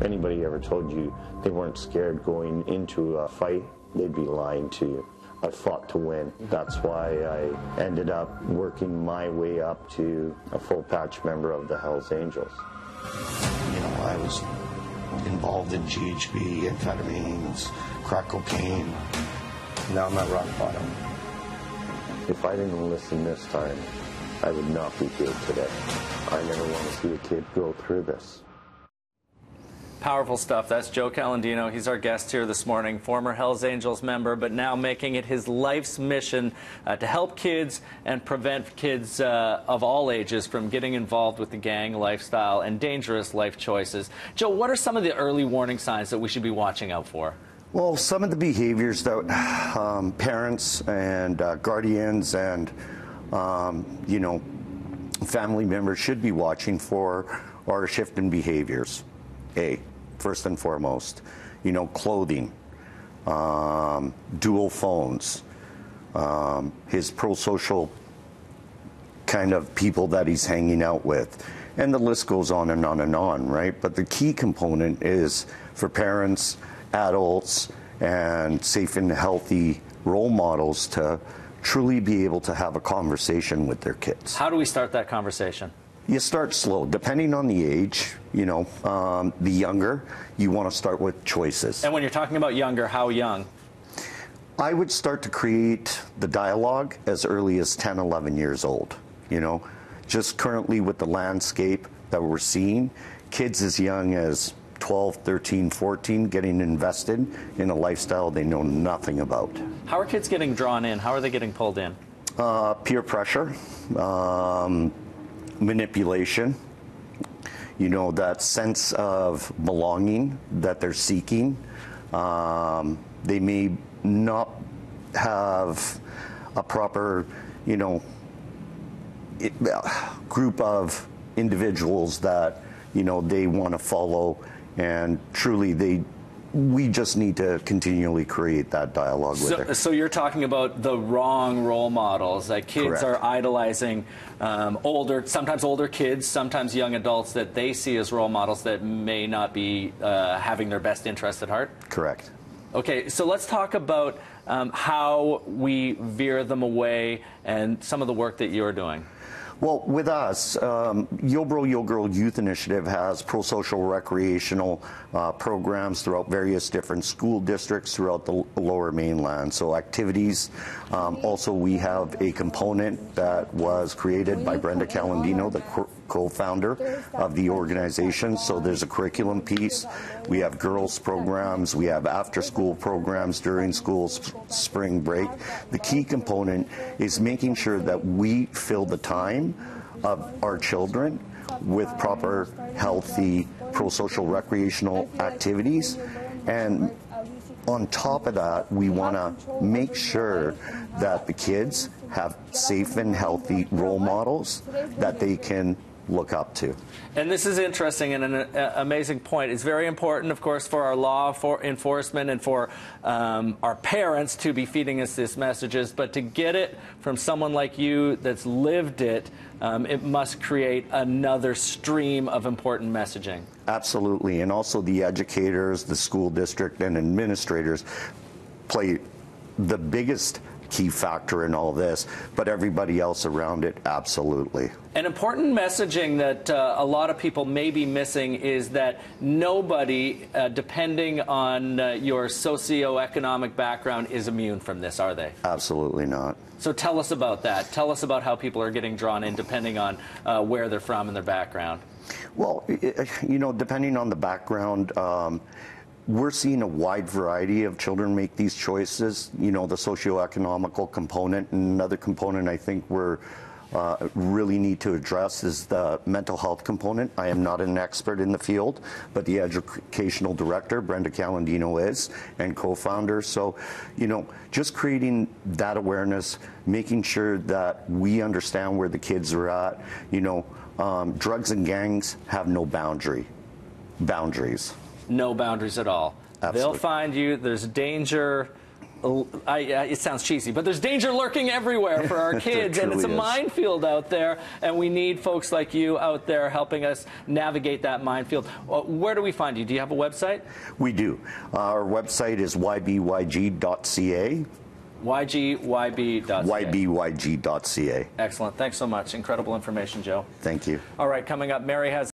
If anybody ever told you they weren't scared going into a fight, they'd be lying to you. I fought to win. That's why I ended up working my way up to a full patch member of the Hells Angels. You know, I was involved in GHB, amphetamines, crack cocaine. Now I'm at rock bottom. If I didn't listen this time, I would not be here today. I never want to see a kid go through this. Powerful stuff. That's Joe Calendino. He's our guest here this morning, former Hells Angels member, but now making it his life's mission uh, to help kids and prevent kids uh, of all ages from getting involved with the gang lifestyle and dangerous life choices. Joe, what are some of the early warning signs that we should be watching out for? Well, some of the behaviors that um, parents and uh, guardians and, um, you know, family members should be watching for are a shift in behaviors. A, first and foremost, you know, clothing, um, dual phones, um, his pro-social kind of people that he's hanging out with. And the list goes on and on and on, right? But the key component is for parents, adults, and safe and healthy role models to truly be able to have a conversation with their kids. How do we start that conversation? You start slow, depending on the age. You know, um, the younger, you want to start with choices. And when you're talking about younger, how young? I would start to create the dialogue as early as 10, 11 years old. You know, just currently with the landscape that we're seeing, kids as young as 12, 13, 14 getting invested in a lifestyle they know nothing about. How are kids getting drawn in? How are they getting pulled in? Uh, peer pressure, um, manipulation, you know, that sense of belonging that they're seeking. Um, they may not have a proper, you know, it, group of individuals that, you know, they want to follow and truly they we just need to continually create that dialogue so, with her. So you're talking about the wrong role models that kids Correct. are idolizing um, older, sometimes older kids, sometimes young adults that they see as role models that may not be uh, having their best interest at heart. Correct. Okay, so let's talk about um, how we veer them away and some of the work that you're doing. Well, with us, um, Yo Bro Yo Girl Youth Initiative has pro-social recreational uh, programs throughout various different school districts throughout the lower mainland. So activities. Um, also, we have a component that was created by Brenda Calendino, the co-founder of the organization. So there's a curriculum piece. We have girls programs. We have after-school programs during school sp spring break. The key component is making sure that we fill the time of our children with proper, healthy, pro-social recreational activities. And on top of that, we want to make sure that the kids have safe and healthy role models that they can look up to. And this is interesting and an uh, amazing point. It's very important, of course, for our law for enforcement and for um, our parents to be feeding us these messages, but to get it from someone like you that's lived it, um, it must create another stream of important messaging. Absolutely. And also the educators, the school district, and administrators play the biggest key factor in all this, but everybody else around it, absolutely. An important messaging that uh, a lot of people may be missing is that nobody, uh, depending on uh, your socioeconomic background, is immune from this, are they? Absolutely not. So tell us about that. Tell us about how people are getting drawn in depending on uh, where they're from and their background. Well, you know, depending on the background, um, we're seeing a wide variety of children make these choices. You know, the socioeconomical component, and another component I think we're uh, really need to address is the mental health component. I am not an expert in the field, but the educational director, Brenda Calendino, is, and co-founder. So, you know, just creating that awareness, making sure that we understand where the kids are at. You know, um, drugs and gangs have no boundary, boundaries no boundaries at all. Absolutely. They'll find you. There's danger I, uh, it sounds cheesy, but there's danger lurking everywhere for our kids, and it's a is. minefield out there, and we need folks like you out there helping us navigate that minefield. Uh, Where do we find you? Do you have a website? We do. Our website is ybyg.ca, YGYB.ca. ybyg.ca. Excellent. Thanks so much. Incredible information, Joe. Thank you. All right, coming up, Mary has